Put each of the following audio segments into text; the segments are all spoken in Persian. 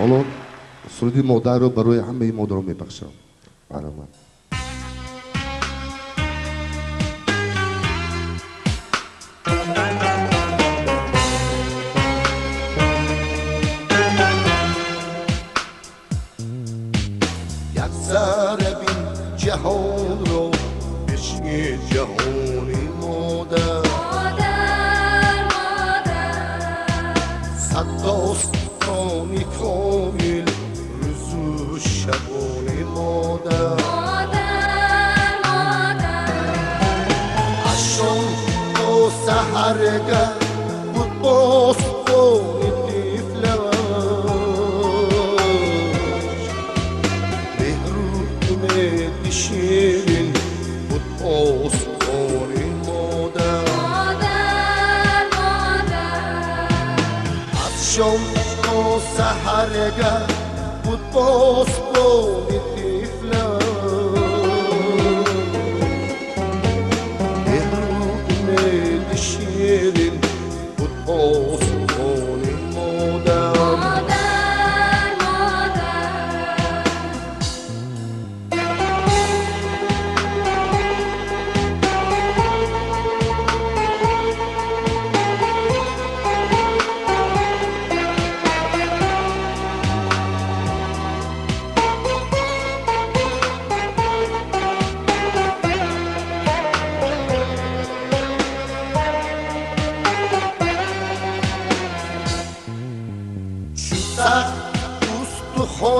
حالا سرودی مادر رو برای همه مادرها میبخشم برای من بین جهان رو بشی جهانی مادر صد unico il risu shabone moda moda moda ashon o saharga butbos o Şirin futbol sporin moda Moda moda At şov السحر جاب وتبص بوني.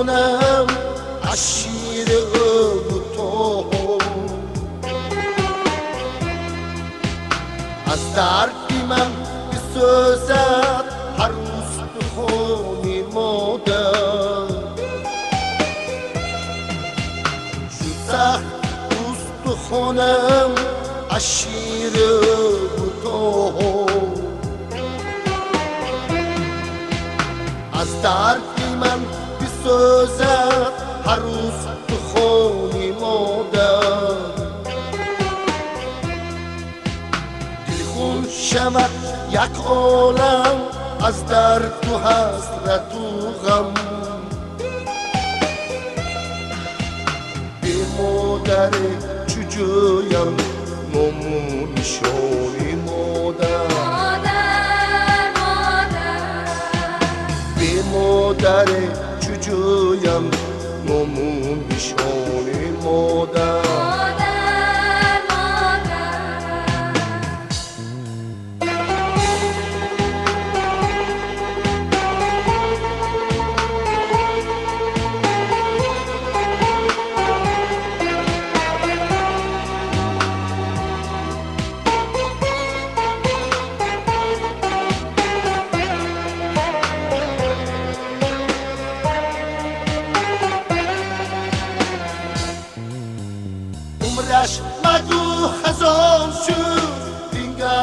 دوست و خانم اشیر بود تو از دردی من بسوزد هر روز تو خونی مادر چون سخت دوست و خانم اشیر بود تو از دردی من بسوزد هر روز تو خونی مادر. دل خون شود یک عالم از درد و حسرت و غم. به مادر چجویم نمو نشانی مادر. به مادر چجویم نمو نشانی مادر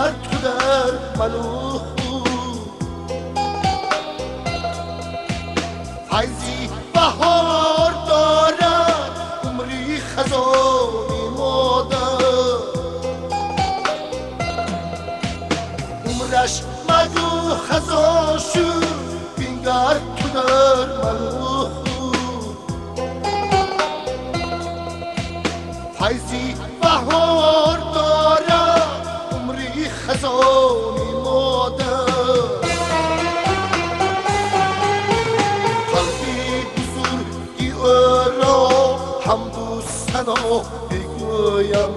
بینگر تو در منو. فیضی بهار دارد عمری خزانی مادر. عمرش مدو خزان شد بینگر تو در منو. فیضی بهار دارد عمری خزانی مادر قلبی بزرگی او را حمد و ثنا بگویم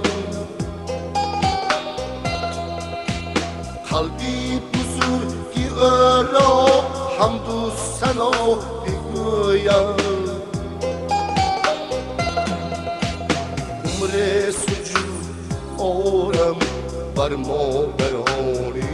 قلبی بزرگی او را حمد و ثنا بگویم more, than holy.